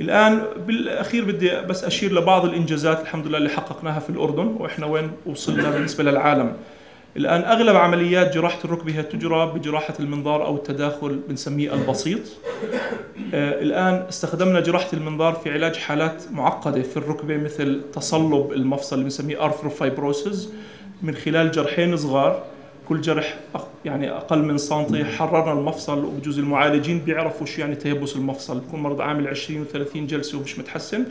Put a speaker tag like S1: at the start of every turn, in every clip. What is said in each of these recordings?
S1: الآن بالأخير بدي بس أشير لبعض الإنجازات الحمد لله اللي حققناها في الأردن وإحنا وين وصلنا بالنسبة للعالم. الآن أغلب عمليات جراحة الركبة هي تجرى بجراحة المنظار أو التداخل بنسميه البسيط. آه الآن استخدمنا جراحة المنظار في علاج حالات معقدة في الركبة مثل تصلب المفصل اللي بنسميه arthrofibrosis من خلال جرحين صغار. كل جرح يعني أقل من سنتي حررنا المفصل وبجوز المعالجين بيعرفوا شو يعني تيبس المفصل. بكون مرض عامل 20 و30 جلسه ومش متحسن.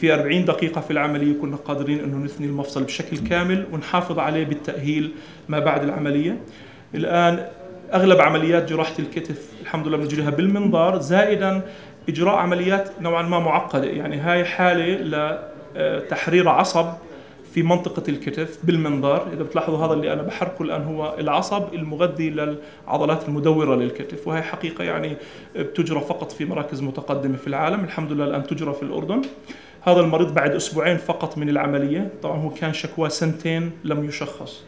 S1: في 40 دقيقة في العملية كنا قادرين أنه نثني المفصل بشكل كامل ونحافظ عليه بالتأهيل ما بعد العملية. الآن أغلب عمليات جراحة الكتف الحمد لله بنجريها بالمنظار زائدا إجراء عمليات نوعا ما معقدة. يعني هاي حالة لتحرير عصب في منطقة الكتف بالمنظار. إذا بتلاحظوا هذا اللي أنا بحركه الآن هو العصب المغذي للعضلات المدورة للكتف وهي حقيقة يعني بتجرى فقط في مراكز متقدمة في العالم. الحمد لله الآن تجرى في الأردن. هذا المريض بعد أسبوعين فقط من العملية. طبعا هو كان شكوى سنتين لم يشخص.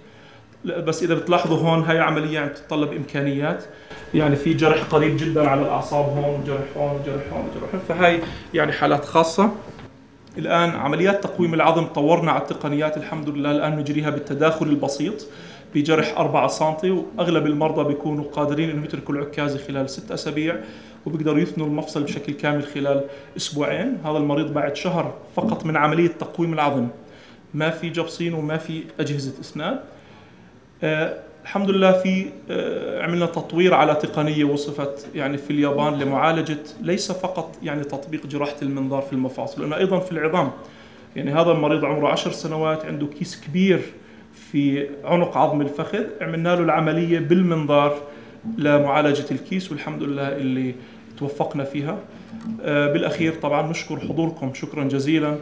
S1: بس إذا بتلاحظوا هون هاي عملية يعني تتطلب إمكانيات. يعني في جرح قريب جدا على الأعصاب هون جرح هون جرح هون جرح هون فهاي يعني حالات خاصة. الآن عمليات تقويم العظم طورنا على التقنيات الحمد لله الآن نجريها بالتداخل البسيط بجرح 4 سم وأغلب المرضى بيكونوا قادرين انه يتركوا العكازه خلال ست أسابيع وبيقدروا يثنوا المفصل بشكل كامل خلال أسبوعين. هذا المريض بعد شهر فقط من عملية تقويم العظم. ما في جبصين وما في أجهزة إسناد. آه الحمد لله في آه عملنا تطوير على تقنية وصفت يعني في اليابان لمعالجة ليس فقط يعني تطبيق جراحة المنظار في المفاصل لأنه أيضا في العظام. يعني هذا المريض عمره عشر سنوات عنده كيس كبير في عنق عظم الفخذ. عملنا له العملية بالمنظار لمعالجة الكيس والحمد لله اللي توفقنا فيها. بالأخير طبعا نشكر حضوركم. شكرا جزيلا.